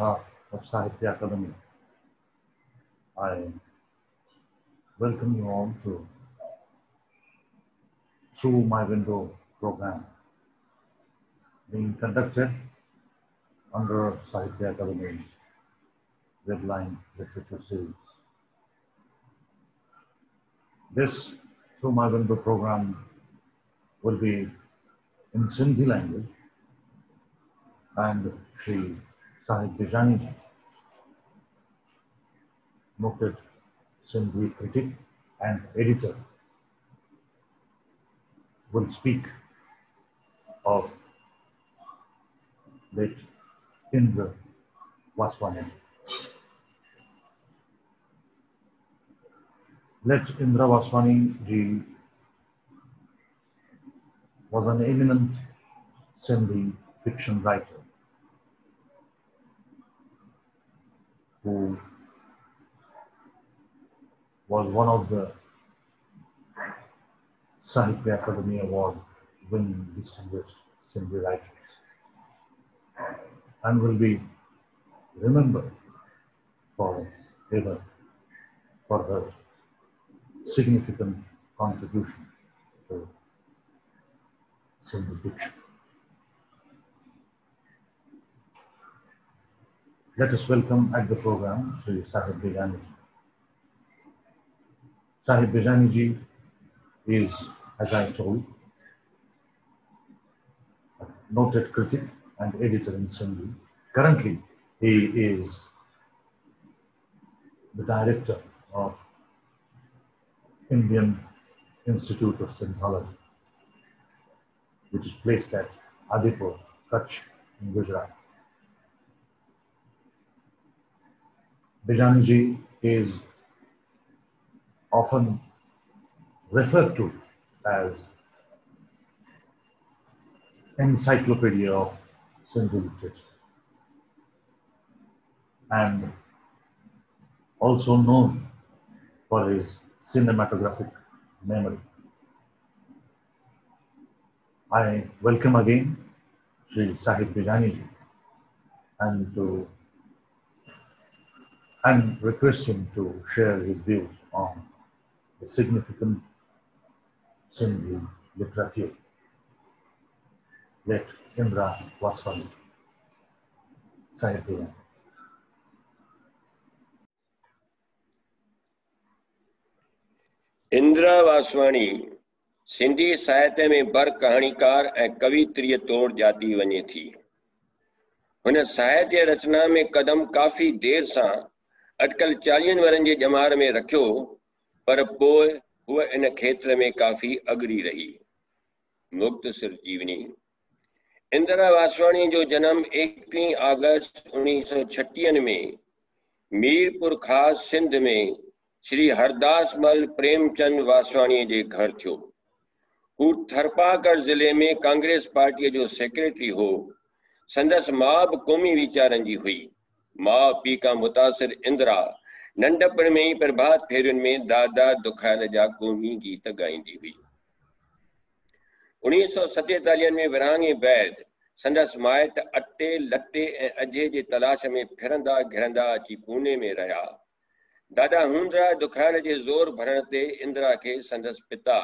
behalf of Sahitya Academy, I welcome you all to Through My Window program being conducted under Sahitya Academy's Webline Literature Series. This Through My Window program will be in Sindhi language and Sri Ji, noted Sindhi critic and editor, will speak of late Indra Vaswani. Let Indra Vaswani was an eminent Sindhi fiction writer who was one of the Sahitya Academy Award winning distinguished Sindhi writers and will be remembered for ever for her significant contribution to Sindhi fiction. Let us welcome at the program Sri Sahib Bijani ji. Sahib Bijani ji is, as I told, a noted critic and editor in Sindhi. Currently, he is the director of Indian Institute of Synthology, which is placed at Adipur, Kutch in Gujarat. Bijani ji is often referred to as encyclopedia of Sindhi literature and also known for his cinematographic memory. I welcome again Sri Sahib Bijani and to and request him to share his views on the significant Sindhi literature. Let Indra Vaswani Sahib Bijani. Indira Vaswani Sindhi साहित्य में बर कहाणीकार ऐं कवित्रीअ तौरु ॼाती वञे थी हुन साहित्य रचना में कदम काफ़ी देर सां अटकल चालीहनि वरनि जे ॼमार में रखियो, पर इन खेत्र में काफ़ी अगरी रही। मुख़्तसिर जीवनी। इंदिरा वासवाणी जो जनम एकवीह अगस्त उणिवीह सौ छटीहनि में मीरपुर ख़ासि सिंध में श्री हरदास मल प्रेमचंद वासवाणी जे घर थियो। हू थरपागढ़ ज़िले में कांग्रेस पार्टीअ जो सेक्रेटरी हो। संदसि माउ बि क़ौमी वीचारनि जी हुई। माउ पीउ खां मुतासिर इंदिरा। नंढपण में ई प्रभात फेरियुनि में दादा दुखायल जा क़ौमी गीत ॻाईंदी हुई। उणिवीह सौ सतेतालीह में विरहाङे बैदि, संदसि माइट अटे लटे अझे जे तलाश में फिरंदा घिरंदा अची पूने में रहिया। दादा हूंदरा दुखायल जे ज़ोर भरण ते इंदिरा खे संदसि पिता,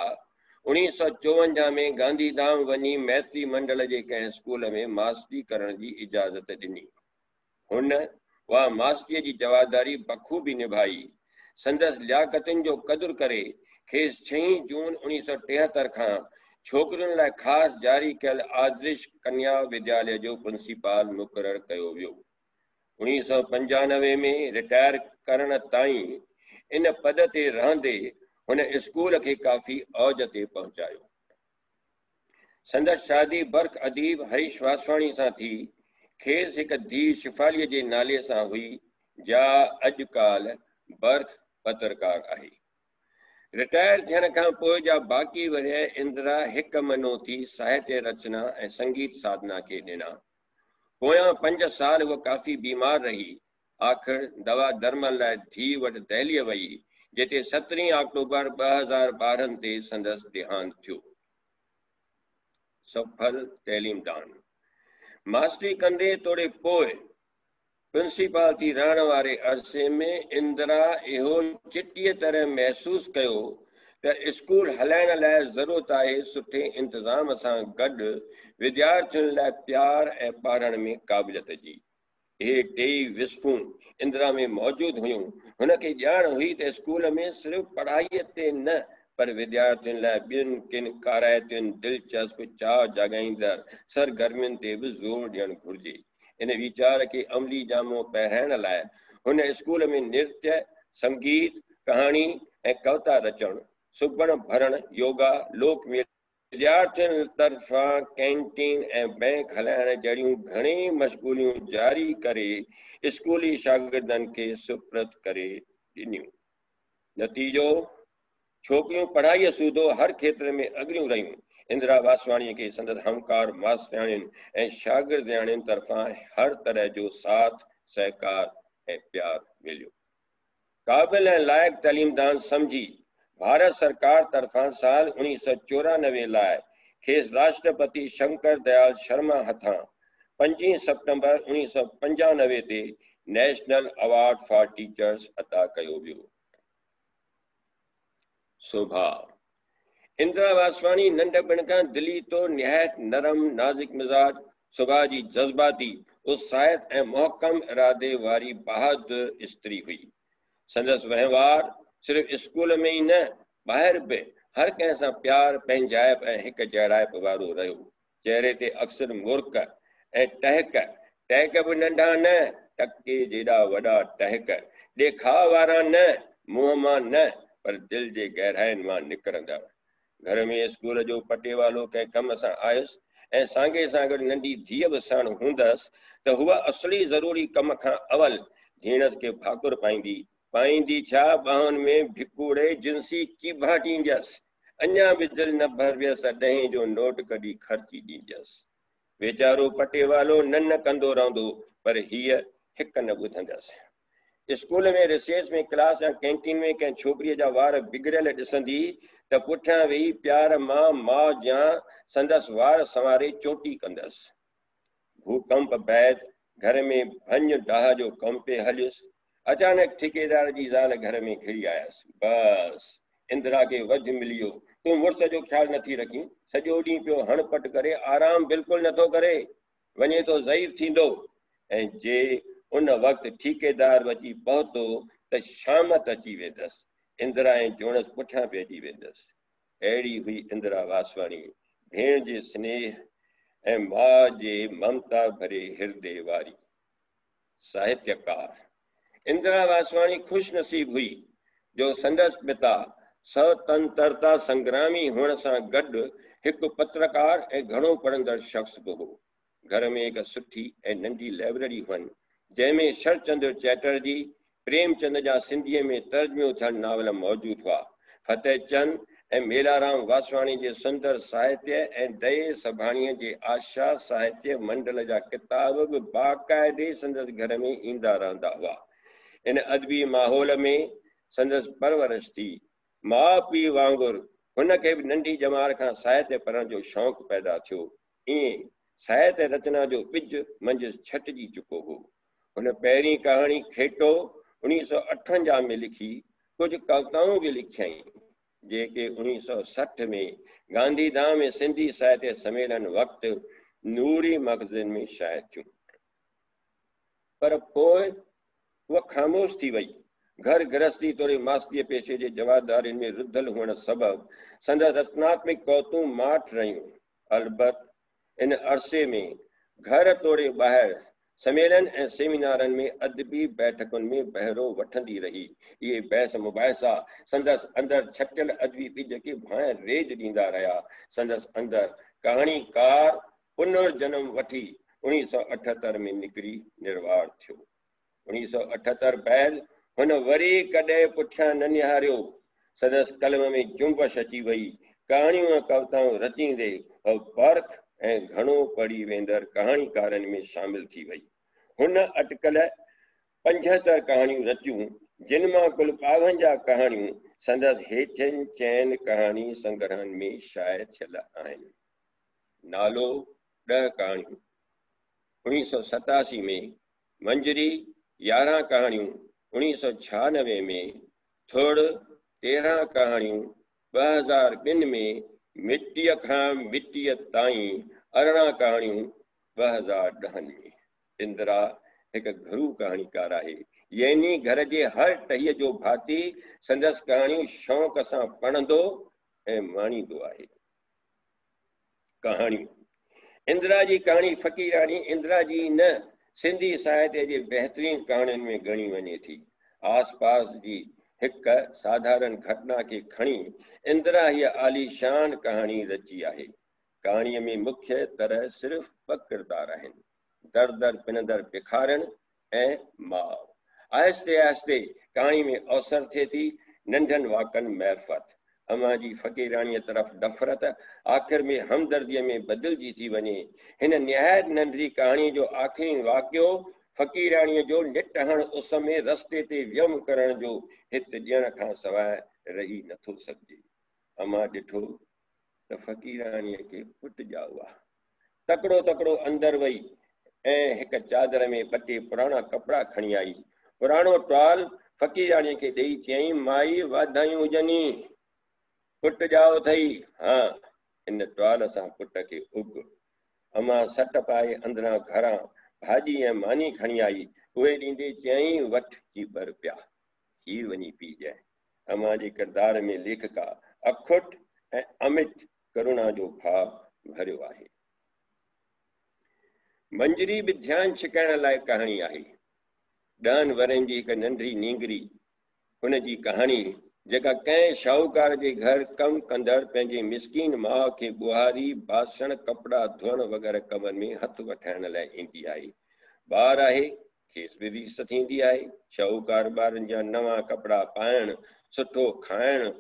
उणिवीह सौ चोवंजाह में गांधीधाम वञी मैत्री मंडल जे कंहिं स्कूल में मास्टरी करण जी इजाज़त ॾिनी। हुन उहा मास्टरीअ जी जवाबदारी बख़ूबी निभाई। संदसि लियाकतुनि जो क़दुरु करे खेसि छहीं जून उणिवीह सौ टेहतरि खां छोकिरियुनि जारी कयल आदर्श कन्या विद्यालय जो प्रिंसिपाल मुक़ररु कयो वियो। उणिवीह में रिटायर करण ताईं इन पद ते रहंदे हुन स्कूल खे काफ़ी औज ते पहुचायो। संदसि शादी बर्क अदीब हरीश वासवाणी सां थी खेसि हिकु धीउ शिफ़ालीअ जे नाले सां हुई, जा अॼुकाल्ह बर्क पत्रकार आहे। रिटायर थियण खां जा बाक़ी वरिय इंदिरा हिकु मनो थी साहित्य रचना ऐं संगीत साधना खे ॾिना। पोयां पंज साल उहा काफ़ी बीमार रही। आख़िर दवा दरमल लाइ धीउ वटि वई जिते सत्रहीं अक्टूबर ॿ हज़ार ॿारहं ते संदसि देहांत थियो। सफल तैलीमदान मास्टरी कंदे तोड़े पोए। प्रिंसिपल थी रहण वारे अरसे में इंदिरा इहो चिटीअ तरह महसूस कयो त स्कूल हलाइण लाइ ज़रूरत आहे, सुठे इंतज़ाम सां गॾु विद्यार्थियुनि प्यार ऐं पढ़ण में क़ाबिलियत जी। इहे टेई विस्फूं इंदिरा में मौजूदु हुयूं। हुनखे ॼाण हुई त स्कूल में सिर्फ़ु पढ़ाईअ ते न पर विद्यार्थियुनि लाइ ॿियनि किन काराइतियुनि दिलचस्प चाह जॻाईंदड़ सरगर्मियुनि ते बि ज़ोर ॾियणु घुरिजे। इन वीचार खे अमली जामो पहिराइण लाइ हुन स्कूल में नृत्य, संगीत कहाणी ऐं कविता रचणु सुबण भरण, योगा, लोक विद्यार्थियुनि तरफ़ां कैंटीन ऐं बैंक हलाइण जहिड़ियूं घणेई मशगूलियूं जारी करे स्कूली शागिर्दनि खे सुप्रत करे ॾिनियूं। नतीजो छोकिरियूं पढ़ाईअ सूदो हर खेत्र में अॻिरियूं रहियूं। इंदिरा वासवाणीअ खे संदसि हमकार मास्तरियाणियुनि ऐं शागिर्दियाणियुनि तरफ़ां हर तरह जो साथ, सहकार ऐं प्यार मिलियो। क़ाबिल ऐं लाइक़ तलीमदान सम्झी भारत सरकार तरफ़ां साल उणिवीह सौ चोरानवे लाइ खेसि राष्ट्रपति शंकर दयाल शर्मा हथां पंजी सितंबर उणिवीह सौ पंजानवे ते नेशनल अवार्ड फॉर टीचर्स अदा कयो वियो। स्वभाव। इंदिरा वासवाणी नंढपण खां दिली तो निहायत नरम, नाज़ुक मिज़ाज सुभाउ जी जज़्बाती, उत्साहित ऐं मोहकम इरादे वारी बहादुर स्त्री हुई। संदसि वहिंवार सिर्फ़ु स्कूल में ई न ॿाहिरि बि हर कंहिं सां प्यार पंहिंजाइप ऐं हिकु जहिड़ाइप वारो रहियो चहिरे ते अक्सर मुर्क ऐं टहक टहक बि नंढा न टके जेॾा वॾा टहक। ॾेखा वारा न, मुंहं माँ न। पर दिलि जे गहराइनि माँ निकिरंदा। घर में स्कूल जो पटेवालो कंहिं कम सां आयुसि ऐं साॻे सां गॾु नंढी धीअ बि साण हूंदसि, त हूअ असली ज़रूरी कम खां अवल जीणस खे फाकुर पाईंदी। पाईंदी छा? ॿाहुनि में भिकूड़े जिंसी चिभा ॾींदसि। अञा बि दिलि न भर वियसि, ॾहें जो नोट कढी ख़र्ची ॾींदसि। वीचारो पटेवालो न न कंदो रहंदो, पर हीअ हिकु न ॿुधंदसि। स्कूल में रिसेस में क्लास या कैंटीन में कंहिं छोकिरीअ जा वार बिगड़ियल ॾिसंदी, त पुठियाँ वेही प्यार माँ माउ जा संदसि वार संवारे चोटी कंदसि। भूकंप, बैदि, घर में भंज डाह जो कम पे हलियुसि। अचानक ठेकेदार जी ज़ाल घर में घिरी आयसि। बसि, इंदिरा खे वध मिलियो। तूं मुड़ुस जो ख़्यालु नथी रखी। सॼो ॾींहुं पियो हणपट करे आराम बिल्कुलु नथो करे। वञे थो ज़ईफ़ थींदो। ऐं जे उन वक़्तु ठेकेदार अची पहुतो त शामत अची वेंदसि। इंदिरा ऐं जोणस पुठियाँ पइजी वेंदसि। अहिड़ी हुई इंदिरा वासवाणी, भेण जे स्नेह ऐं माउ जे ममता भरे हृदय वारी। साहित्यकार, इंदिरा वासवाणी ख़ुशि नसीब हुई, जो संदसि पिता स्वतंत्रता संग्रामी हुअण सां गॾु हिकु पत्रकार ऐं घणो पढ़ंदड़ शख़्स बि हो। घर में हिकु सुठी ऐं नंढी लाइब्रेरी हुअनि। जंहिंमें शरचंद्र चैटर्जी, प्रेमचंद जा सिंधीअ में तर्जमियो थियल नावल मौजूदु हुआ। फतेह चंद ऐं मेलाराम वासवाणी जे सुंदर साहित्य ऐं दये सभाणीअ जे आशा साहित्य मंडल जा किताब बि बाक़ाइदे संदसि घर में ईंदा रहंदा हुआ। इन अदबी माहौल में संदसि परवरिश थी। माउ पीउ वांगुरु हुनखे बि नंढी जमार खां साहित्य पढ़ण जो शौक़ु पैदा थियो। ईअं साहित्य रचना जो ॿिज मंझि छटिजी चुको हो। हुन पहिरीं कहाणी खेटो उणिवीह सौ अठवंजाह में लिखी, कुझु कविताऊं बि लिखियईं, जेके उणिवीह सौ सठि में गांधीधाम में सिंधी साहित्य सम्मेलन वक़्तु नूरी मगज़िन में शायद थियूं। पर उहा ख़ामोश थी वई। घर गृहस्थी तोड़े मास्तीअ पेशे जे जवाबदारियुनि में रुधल हुअण सबबि संदसि रचनात्मक कौतूं माठ रहियूं। अलबत इन अरसे में घर तोड़े ॿाहिरि सम्मेलन ऐं सेमिनारनि में अदबी बैठकुनि में बहिरो वठंदी रही। इहे बहस मुबाहिसा संदसि अंदरि छटियल अदबी ॿिज खे भाए रेज ॾींदा रहिया। संदसि अंदरि कहाणीकार पुनर्जन्म वठी, उणिवीह सौ अठहतरि में निकिरी निर्वार थियो। उणिवीह सौ अठहतरि बैदि हुन वरी कॾहिं न निहारियो। संदसि कलम में जुंबश अची वई, कहाणियूं ऐं रचींदे पर्ख घणो पढ़ी वेंदड़ कहाणीकारनि में शामिल थी वई। हुन अटकल पंजहतरि कहाणियूं रचियूं, जिन माँ कुल ॿावंजाह कहाणियूं संदसि हेठियुनि चइनि कहाणी संग्रहनि में शाये थियल नालो, ॾह कहाणियूं। उणिवीह सौ सतासी में मंजरी, यारहं कहाणियूं। उणिवीह सौ छियानवे में थोड़, तेरहं कहाणियूं। ॿ हज़ार ॿिनि में मिटीअ खां मिटीअ ताईं अरिड़हं कहाणियूं ॿ हज़ार में इंदिरा हिकु घरू कहाणीकार आहे। यानी घर जे हर टहीअ जो भाती, संदसि कहाणियूं शौक़ सां पढ़ंदो ऐं माणींदो आहे। कहाणियूं इंदिरा जी कहाणी फ़क़ीराणी इंदिरा जी न, सिंधी साहित्य जे बहितरीन कहाणियुनि में गणी वञे थी। आस पास जी हिकु साधारण घटना खे खणी इंदिरा हीअ आलीशान कहाणी रची आहे। कहाणीअ में मुख्य तरह सिर्फ़ ॿ किरदार आहिनि दर दर पिनदर बिखारनि ऐं माउ आहिस्ते आहिस्ते कहाणी में अवसर थिए थी नंढनि वाकनि महफ़त। अमा जी फ़क़ीराणीअ तरफ़ नफ़रत आख़िर में हमदर्दीअ में बदिलजी थी वञे। हिन निहायत नंढड़ी कहाणीअ जो आख़िरी वाकियो फ़क़ीराणीअ जो निट हण उस में रस्ते ते वियम करण जो हिते ॾियण खां सवाइ रही नथो सघिजे। अमा ॾिठो त फ़क़ीराणीअ खे पुट आहे तकिड़ो तकिड़ो अंदरि वई, ऐं हिकु चादर में ॿ टे पुराणा कपिड़ा खणी आई। पुराणो टुवाल फ़क़ीराणीअ खे ॾेई चयईं, माई, वाधायूं हुजनि। पुट ॼाओ अथई हा, इन टुवाल सां पुट खे उग। अमा सट पाए अंदरां घरां भाॼी ऐं मानी खणी आई। उहे ॾींदे चयईं, वठ जी ॿर पिया ही वञी पीजांइ अमा जे किरदार में लेखिका अखुट अमित करुणा जो भाव भरियो आहे मंजरी बि ध्यानु छिकाइण लाइ कहाणी आहे। ॾहनि वरनि जी हिकु नंढड़ी नींगरी हुनजी कहाणी, जेका कंहिं शाहूकार जे घर कमु कंदड़ पंहिंजे मिसकीन माउ खे ॿुहारी बासण, कपिड़ा, धोअण वग़ैरह कमनि में हथु वठाइण लाइ ईंदी आहे। ॿार आहे, खेसि बि रीस थींदी शाहूकार जा नवां कपिड़ा पाइणु, सुठो खाइणु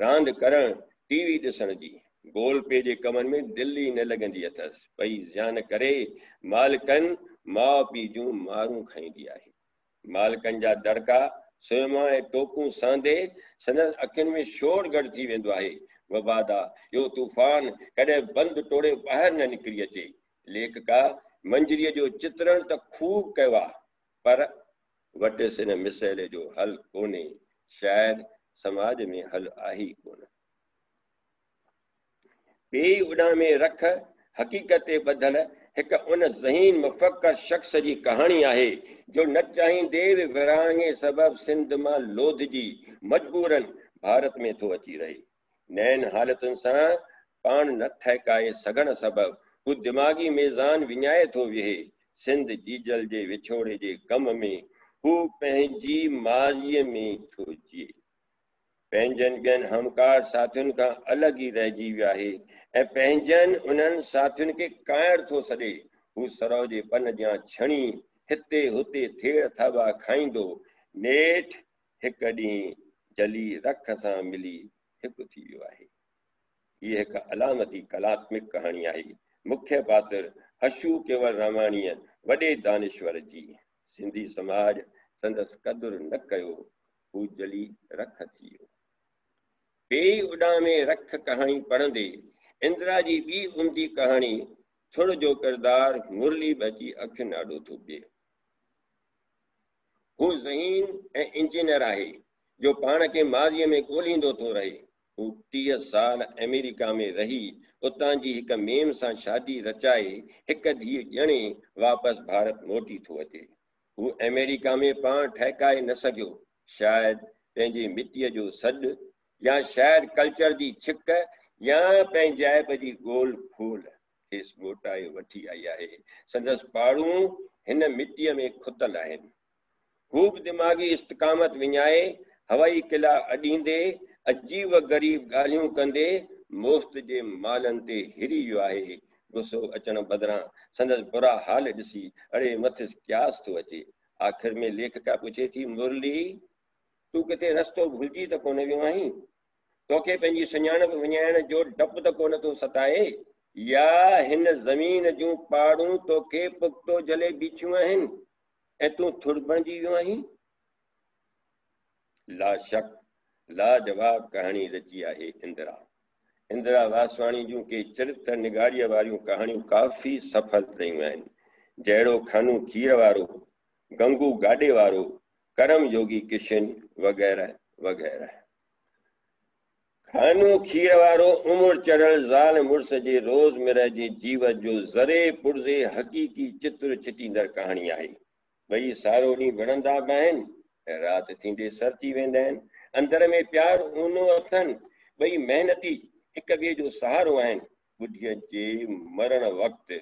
रांदि करणु, टीवी ॾिसण जी। गोल पे जे कमनि में दिलि न लॻंदी अथसि। भई ज़्यान करे, मालिकनि माउ पीउ जूं मारूं खाईंदी आहे। मालिकनि जा दड़का सुयमा ऐं टोकूं सांदे संदसि अखियुनि में शोर गॾु थी वेंदो आहे। वबादा, इहो तूफ़ान कॾहिं बंदि टोड़े ॿाहिरि न निकिरी अचे। लेखका, मंजरीअ जो चित्रण त ख़ूब कयो आहे, पर वटिसि हिन मिसइले जो हल कोन्हे। शायदि समाज में हल आहे ई कोन। ॿिए उॾाम में रख, हक़ीक़त ते ॿधल, हिकु उन ज़हीन मुफ़क़र शख़्स जी कहाणी आहे, जो न चाहींदे बि सबबि सिंध माँ लोधजी मजबूरनि भारत में थो अची रहे। नैन हालतुनि सां पाण न ठहिकाए सघण सबबि, हू दिमाग़ी मेज़ान विञाए थो वेहे। सिंध जीजल जे विछोड़े जे ग़म में हू पंहिंजी माज़ीअ में थो जीए। पंहिंजनि ॿियनि हमकार साथियुनि खां अलॻि ई रहिजी वियो आहे। ऐं पंहिंजनि उन्हनि साथियुनि खे काइर थो सॾे, हू सरव जे पन जा छणी हिते हुते थेड़ थाबा खाईंदो, नेठि हिकु ॾींहुं जली रख सां मिली हिकु थी वियो आहे। हीअ हिकु अलामती कलात्मिक कहाणी आहे। मुख्य पात्र हशू केवल रामाणीअ वॾे दानेश्वर जी। सिंधी समाज संदसि क़दुरु न कयो, हू जली रख थी वियो। ॿिए उॾाम में रख कहाणी पढ़ंदे। इंदिरा जी ॿी उमदी कहाणी थुड़ जो किरदार मुरली बची अखियुनि ॾाढो थो बीहे हू ज़हीन ऐं इंजीनियर आहे, जो पाण खे माज़ीअ में ॻोल्हींदो थो रहे। हू टीह साल अमेरिका में रही, उतां जी हिकु मेम सां शादी रचाए, हिकु धीउ ॼणे वापसि भारत मोटी थो अचे। हू अमेरिका में पाण ठहिकाए न सघियो, शायदि पंहिंजे मिटीअ जो सॾु या शायदि कल्चर जी छिक या पंहिंजी जाइब जी गोल फूल खेसि ॻोटाए वठी आई आहे। संदसि पाड़ू, हिन मिटीअ में खुतल आहिनि। ख़ूब दिमाग़ी इस्तकामत विञाए, हवाई किला अॾींदे अजीब ग़रीब ॻाल्हियूं कंदे, मुफ़्त जे मालनि ते हिरी वियो आहे। गुसो अचण बदिरां संदसि बुरा हाल ॾिसी, अड़े मथिस क्यास थो अचे। आख़िर में लेखिका पुछे थी, मुरली तूं किथे रस्तो भुलिजी त कोन वियो आहीं? तोखे पंहिंजी सुञाणप विञाइण जो डपु त कोन थो सताए। या हिन ज़मीन जूं पाड़ूं तोखे पुख़्तो जले बीठियूं आहिनि, ऐं तूं थुड़ बणिजी वियो आहीं? ला शक लाजवाब कहाणी रची आहे इंदिरा। इंदिरा वासवाणी जूं के चरित्र निगारीअ वारियूं कहाणियूं काफ़ी सफल रहियूं आहिनि। जहिड़ो खानू खीर वारो, गंगू गाॾे वारो करम योगी किशन वग़ैरह वग़ैरह। खानू खीर वारो उमिरि चढ़ियल ज़ाल मुड़ुस जे रोज़मरह जे जीव जो ज़रे, पुरज़े, हक़ीक़ी, चित्र चिटींदड़ कहाणी आहे। ॿई सारो ॾींहुं विढ़ंदा बि आहिनि ऐं राति थींदे सरती वेंदा आहिनि। अंदर में प्यार, ऊनो, अथनि। ॿई महिनती, हिक ॿिए जो सहारो आहिनि। ॿुढीअ जे मरण वक़्तु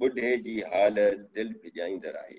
ॿुढे जी हालत दिलि भिॼाईंदड़ आहे।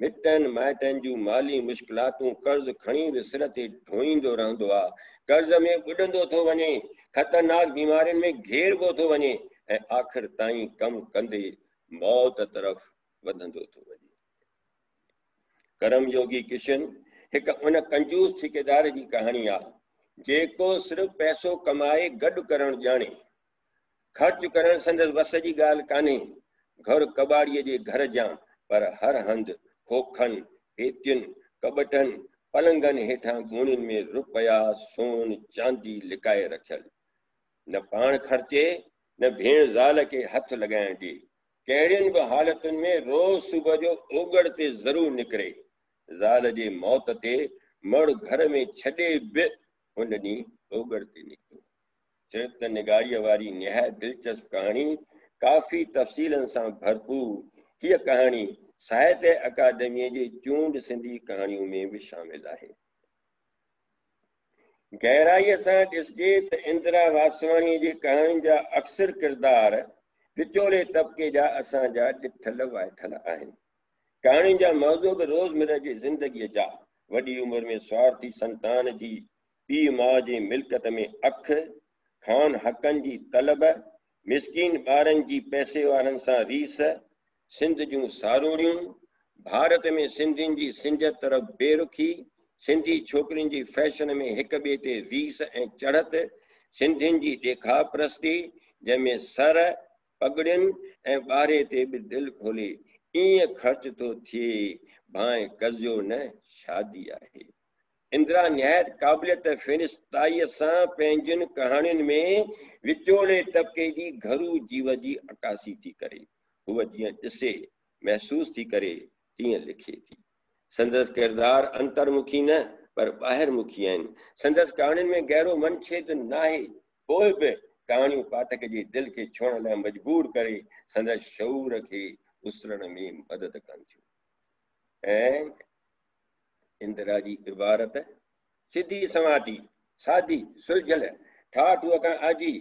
मिटनि, माइटनि जूं माली मुश्किलातूं कर्ज़ खणी बि सिर ते ढोईंदो आहे कर्ज़ में ॿुॾंदो थो वञे, ख़तरनाक बीमारियुनि में घेरबो थो वञे, ऐं आख़िर ताईं कमु कंदे मौत तरफ़ वधंदो थो वञे। करम योगी किशन, हिकु उन कंजूस ठेकेदार जी कहाणी आहे जेको सिर्फ़ु पैसो कमाए गॾु करणु ॼाणे। ख़र्च करणु संदसि वस जी ॻाल्हि कान्हे, घर कबाड़ीअ जे घर जा, पर हर हंधि खोखनि, हेतियुनि कॿटनि पलंगनि हेठां गुणियुनि में रुपया, सोन, चांदी लिकाए रखियल। न पाण ख़र्चे, न भेण ज़ाल खे हथ लॻाइण ॾिए कहिड़ियुनि बि हालतुनि में रोज़ सुबुह जो ओगड़ ते ज़रूरु निकिरे। ज़ाल जे मौत ते मड़ घर में छॾे बि हुन ओगड़ ते निकितो। चरित्र निगारीअ वारी निहायत दिलचस्प कहाणी काफ़ी तफ़सीलनि सां भरपूर। हीअ कहाणी साहित्य अकादमीअ जे चूंड सिंधी कहाणियूं में बि शामिल आहे। गहराईअ सां ॾिसजे त इंदिरा वासवाणीअ जी कहाणी जा अक्सर किरदार विचोले तबिके जा असांजा ॾिठल वाइठल आहिनि। जा मौज़ू बि रोज़मरह जी ज़िंदगीअ जा, वॾी उमिरि में स्वार्थी संतान जी, पीउ माउ जी मिल्कत में अख, खान हक़नि जी तलब, मिसकिन ॿारनि जी पैसे वारनि सां रीस सिंध जूं सारूड़ियूं भारत में सिंधियुनि जी सिंध तरफ़ बेरुखी, सिंधी छोकिरियुनि जी फ़ैशन में हिक ॿिए ते रीस ऐं चढ़त, सिंधियुनि जी ॾेखा प्रस्ती जंहिंमें सर, पगड़ियुनि ऐं ॿारे ते बि दिलि खोले, ईअं ख़र्च थो थिए, भाए कज़ियो न शादी आहे। इंदिरा निहायत क़ाबिलियत फ़िरिस्ताईअ सां पंहिंजनि में विचोले तबिके जी घरू जीव जी अकासी थी करे। हूअ जीअं ॾिसे महसूस थी करे तीअं लिखे थी। संदसि किरदार अंतर्मुखी न, पर ॿाहिरिमुखी आहिनि। संदसि कहाणियुनि में गहरो मन छेद न आहे पोइ बि कहाणियूं पाठक जे दिलि खे छुअण लाइ मजबूर करे संदसि शऊर खे उसरण में मदद कनि थियूं। ऐं इंदिरा जी इबारत सिधी समाटी सादी सुलझल ठाठ खां आजी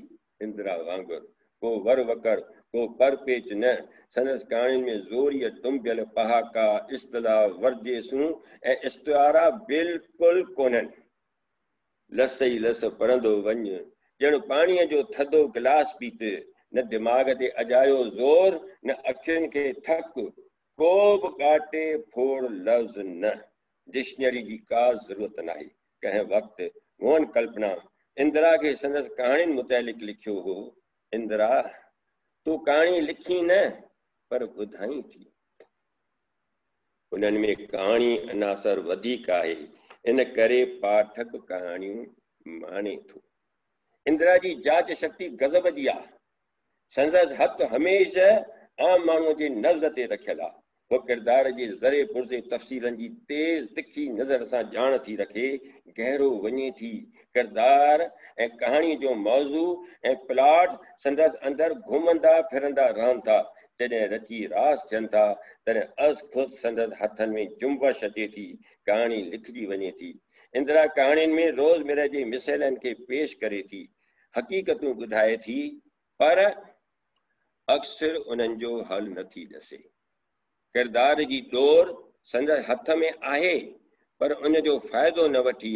इंदिरा वांगुरु। को वर वकर को पर पेच न। संदसि कहाणियुनि में ज़ोरीअ टुंबियल पहाका इस्तला वर्जेसूं ऐं इश्तारा बिल्कुलु कोन्हनि लस ई लस पढ़ंदो वञ। ॼण पाणीअ जो थधो गिलास पीत। न दिमाग़ ते अजायो ज़ोर, न अखियुनि खे थक। को बि काटे फोड़ लफ़्ज़ न। डिक्शनरी जी का ज़रूरत नाहे। कंहिं वक़्तु मोहन कल्पना। इंदिरा खे संदसि कहाणियुनि मुतालिक़ लिखियो हो। इंदिरा तूं कहाणी लिखी न, पर ॿुधाई थी। उन्हनि में कहाणी अनासर वधीक आहे, इन करे पाठक कहाणियूं माणे थो। इंदिरा जी जाँच शक्ति गज़ब जी आहे। संदसि हथ आम माण्हूअ जे नज़र ते रखियल आहे। किरदार जी ज़रे पुरज़े तफ़सीलनि जी तेज़ तिखी नज़र सां ॼाण थी रखे, गहरो वञे थी। किरदार ऐं कहाणी जो मौज़ू ऐं प्लॉट संदसि अंदरि घुमंदा, फिरंदा रहनि था जॾहिं रची रास थियनि था, तॾहिं अस ख़ुदि संदसि हथनि में जुम्बश अचे थी, कहाणी लिखजी वञे थी। इंदिरा कहाणियुनि में रोज़मरह जे मिसइलनि खे पेश करे थी, हक़ीक़तूं ॿुधाए थी, पर अक्सर उन्हनि जो हल नथी ॾसे। किरदार जी डोर संदसि हथ में आहे, पर उन जो फ़ाइदो न वठी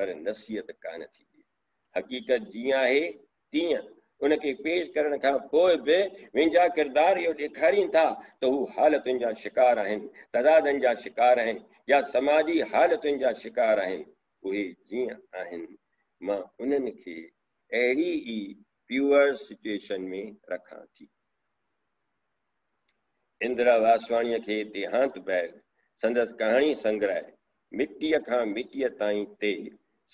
पर नसीहत कान थी हक़ीक़त जीअं आहे, तीअं उनखे पेश करण खां पोइ बि मुंहिंजा किरदार इहो ॾेखारीनि था त हू हालतुनि जा शिकार आहिनि तज़ादनि जा शिकार आहिनि, या समाजी हालतुनि जा शिकार आहिनि। उहे जीअं आहिनि, माँ उन्हनि खे अहिड़ी ई प्यूअर सिचुएशन में रखां थी। इंदिरा वासवाणीअ खे देहांत बैग संदसि कहाणी संग्रह मिटीअ खां मिटीअ ताईं ते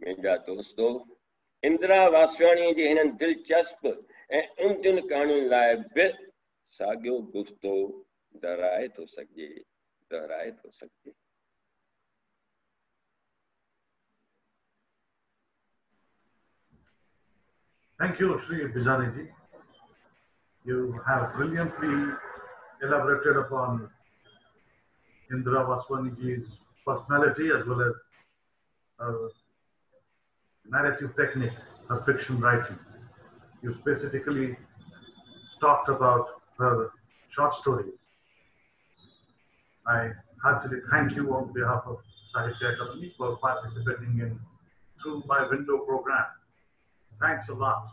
मुंहिंजा दोस्तो इंदिरा वासवाणी जे हिननि दिलचस्प ऐं उमदिन कहाणियुनि लाइ बि साॻियो गुफ़्तो दोहिराए थो सघिजे दोहिराए थो सघिजे Thank you, Sri Bijaniji. You have brilliantly elaborated upon Indira Vaswaniji's personality as well as uh, narrative technique of fiction writing. You specifically talked about her short stories. I heartily thank you on behalf of Sahitya Academy for participating in through my window program. Thanks a lot.